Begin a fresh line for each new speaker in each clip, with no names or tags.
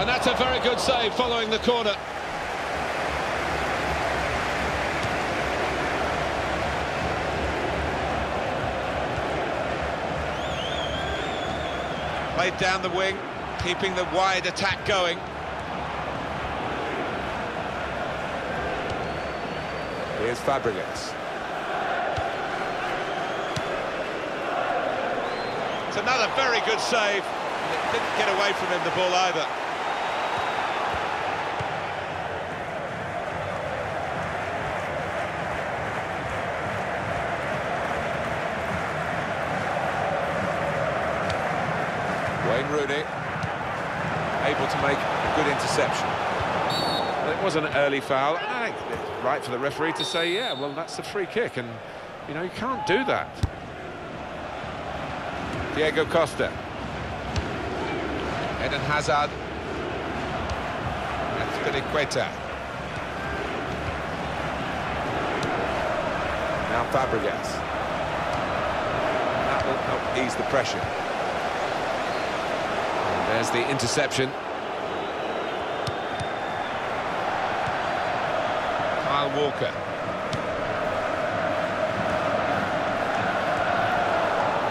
And that's a very good save following the corner. Played down the wing, keeping the wide attack going.
Here's Fabregas.
It's another very good save. It didn't get away from him, the ball either.
Rooney able to make a good interception.
It was an early foul. I think it's right for the referee to say, yeah, well, that's a free kick, and, you know, you can't do that. Diego Costa.
Eden Hazard. That's Azpilicueta. Now Fabregas. That will help ease the pressure.
There's the interception.
Kyle Walker.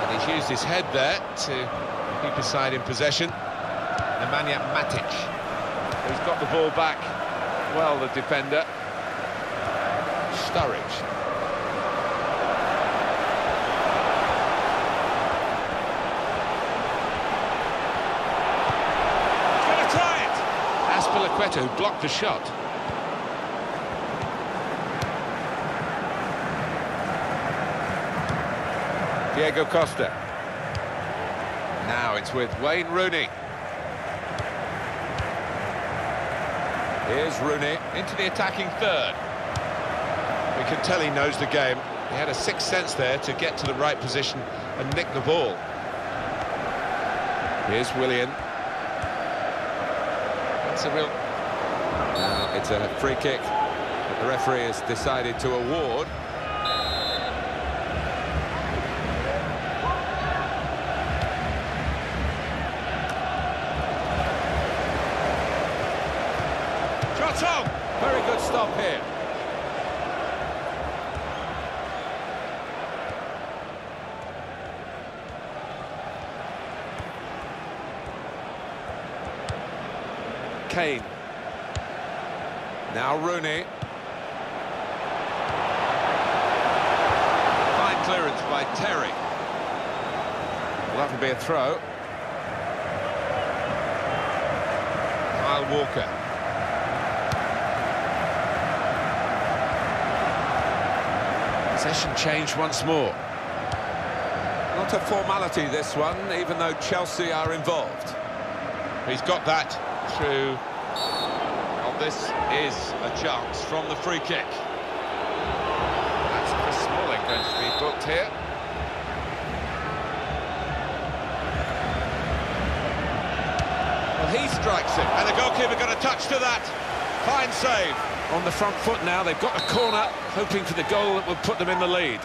And he's used his head there to keep his side in possession. Nemanja Matic.
He's got the ball back. Well, the defender.
Sturridge. He's going to try it! Azpilicueta who blocked the shot.
Diego Costa.
Now it's with Wayne Rooney.
Here's Rooney.
into the attacking third. We can tell he knows the game. He had a sixth sense there to get to the right position and nick the ball.
Here's Willian.
That's a real...
It's a free kick that the referee has decided to award. Very good stop here.
Kane.
Now Rooney.
Fine clearance by Terry.
Well, that will be a throw.
Kyle Walker.
Possession change once more.
Not a formality, this one, even though Chelsea are involved.
He's got that through. Well, this is a chance from the free kick.
That's Chris Smalling going to be booked here.
Well, he strikes it, and the goalkeeper got a touch to that. Fine save.
On the front foot now, they've got a corner, hoping for the goal that will put them in the lead.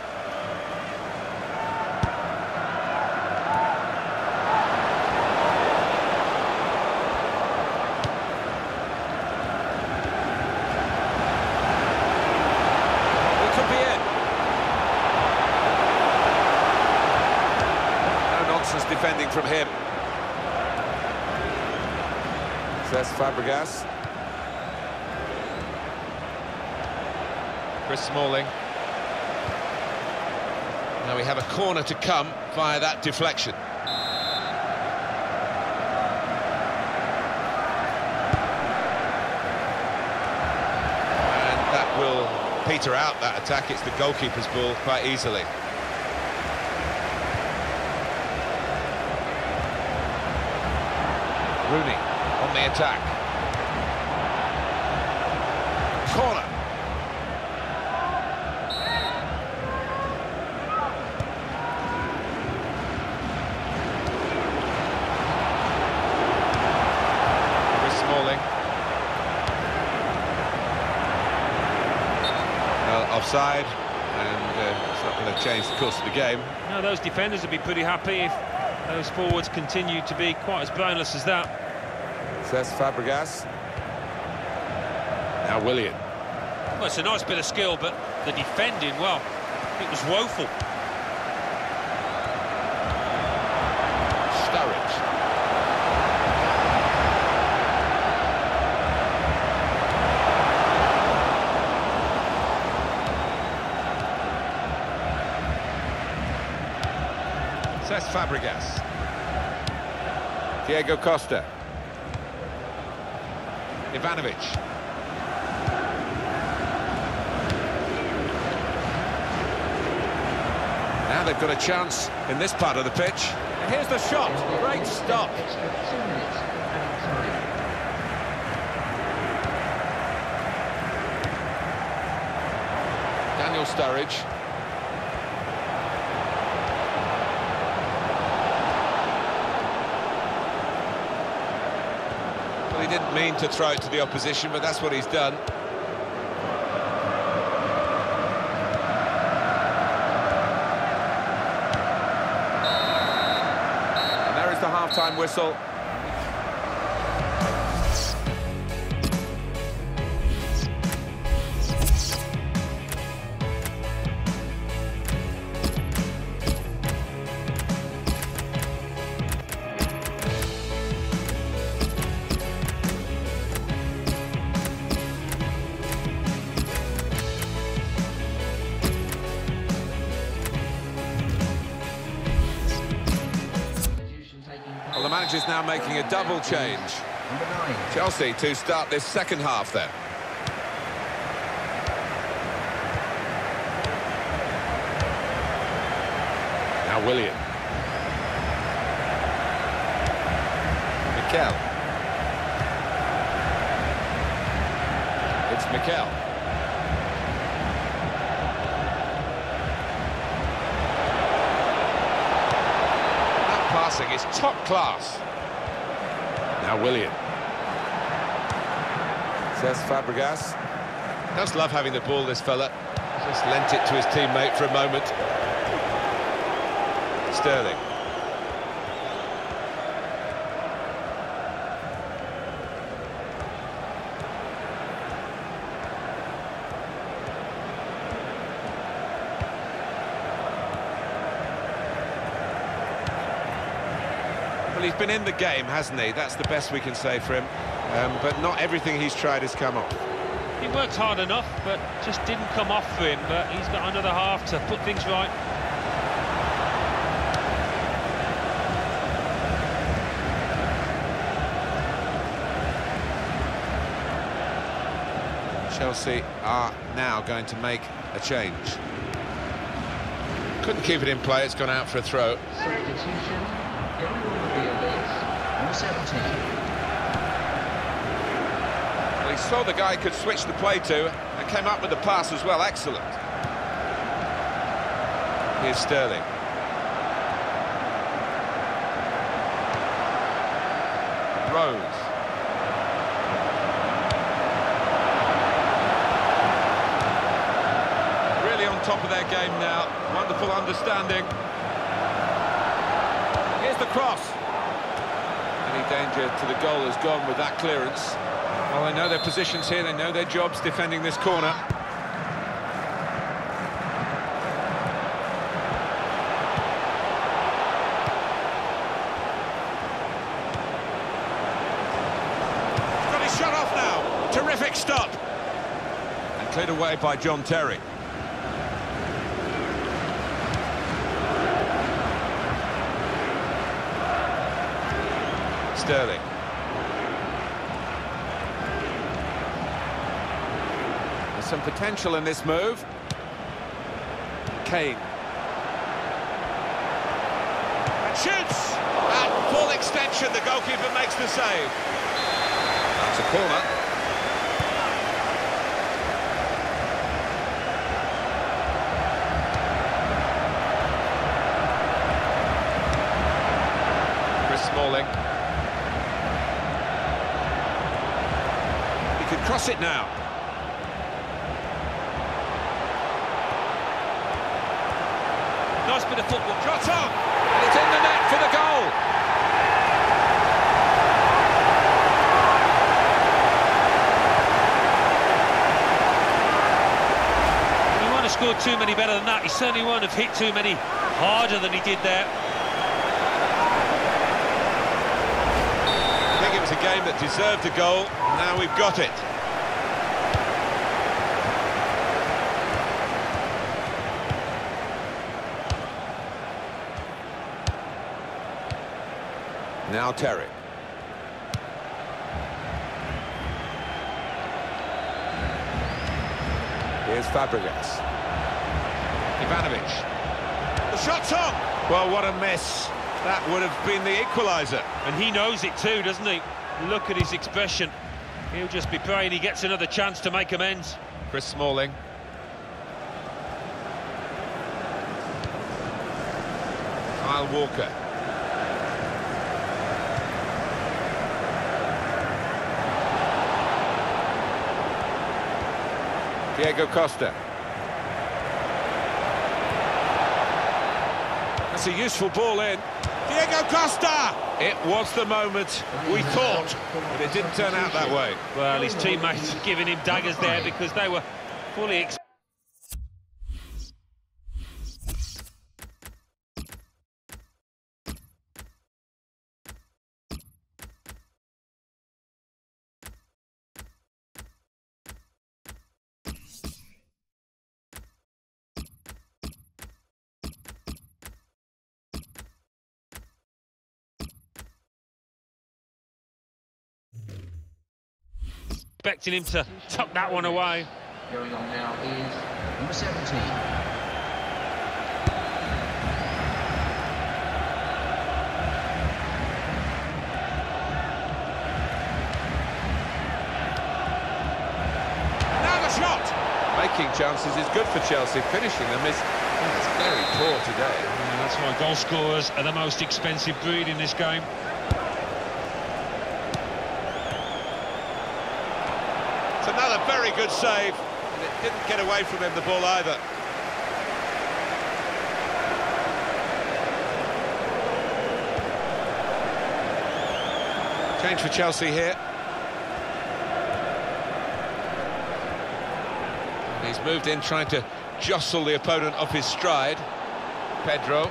It could be in.
No nonsense defending from him.
Cesc Fabregas.
Chris Smalling. Now we have a corner to come via that deflection. And that will peter out that attack. It's the goalkeeper's ball quite easily. Rooney on the attack. Corner. Chris Smalling. Well, offside, and uh, it's not going to change the course of the game.
Now those defenders would be pretty happy if those forwards continue to be quite as boneless as that.
Cesc Fabregas.
Now Willian.
Well, it's a nice bit of skill, but the defending, well, it was woeful.
Sturridge. Cesc Fabregas.
Diego Costa.
Ivanovic.
Now they've got a chance in this part of the pitch. And here's the shot. Great stop.
Daniel Sturridge. He didn't mean to throw it to the opposition, but that's what he's done.
And there is the half-time whistle. Manager's now making a double change. Chelsea to start this second half then.
Now Willian.
Mikel. It's Mikel. That passing is top class.
Now Willian.
Cesc Fabregas.
Does love having the ball, this fella. Just lent it to his teammate for a moment. Sterling. Well, he's been in the game, hasn't he? That's the best we can say for him. Um, but not everything he's tried has come off.
He worked hard enough, but just didn't come off for him. But he's got another half to put things right.
Chelsea are now going to make a change. Couldn't keep it in play, it's gone out for a throw.
Substitution, Gabriel Magalhaes, number 17.
Well, he saw the guy could switch the play to and came up with the pass as well, excellent. Here's Sterling. Rose. Really on top of their game now. Wonderful understanding. Here's the cross. Danger to the goal has gone with that clearance. Well, they know their positions here, they know their jobs defending this corner. Got his shot off now. Terrific stop. And cleared away by John Terry. Sterling. There's some potential in this move. Kane. And shoots! At full extension, the goalkeeper makes the save. That's a corner. pass it now.
Nice bit of football.
Shot on. And it's in the net for the goal.
He won't have scored too many better than that. He certainly won't have hit too many harder than he did there.
I think it was a game that deserved a goal. Now we've got it. Now Terry. Here's Fabregas. Ivanovic. The shot's on! Well, what a miss. That would have been the equaliser.
And he knows it too, doesn't he? Look at his expression. He'll just be praying he gets another chance to make amends.
Chris Smalling. Kyle Walker. Diego Costa. That's a useful ball in. Diego Costa! It was the moment we thought, but it didn't turn out that way.
Well, his teammates giving him daggers there because they were fully ex expecting him to tuck that one away.
Going on now is number 17.
Now the shot! Making chances is good for Chelsea. Finishing them is, is very poor today.
Yeah, that's why goal scorers are the most expensive breed in this game.
It's another very good save. And it didn't get away from him, the ball either. Change for Chelsea here. He's moved in trying to jostle the opponent off his stride. Pedro.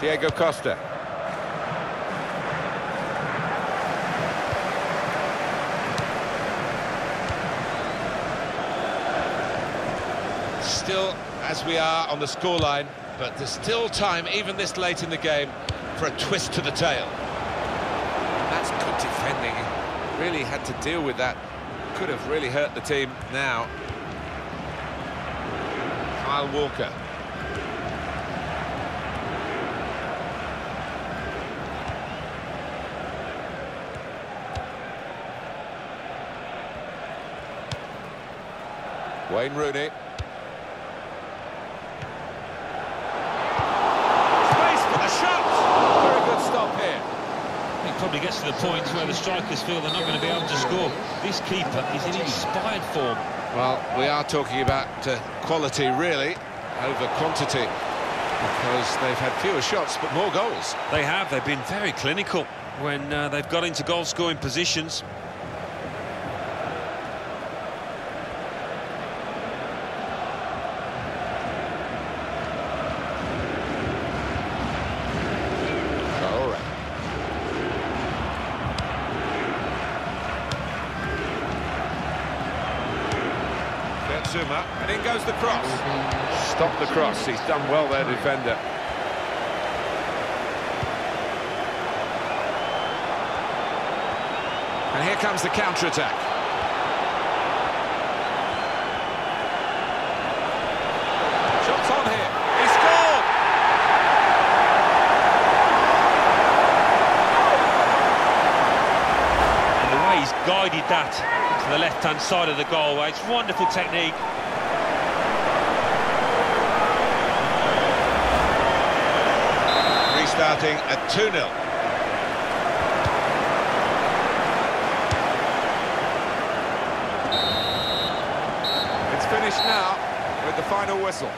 Diego Costa. Still, as we are on the scoreline, but there's still time, even this late in the game, for a twist to the tail. That's good defending. Really had to deal with that. Could have really hurt the team now. Kyle Walker. Wayne Rooney. Space for the shot! Very good stop here.
It probably gets to the point where the strikers feel they're not going to be able to score. This keeper is in inspired form.
Well, we are talking about uh, quality, really, over quantity, because they've had fewer shots but more goals.
They have. They've been very clinical when uh, they've got into goal-scoring positions.
And in goes the cross. Stop the cross, he's done well there, defender. And here comes the counter-attack. Shots on here, he scored!
And the he's guided that to the left-hand side of the goal, it's wonderful technique.
Restarting at 2-0. It's finished now with the final whistle.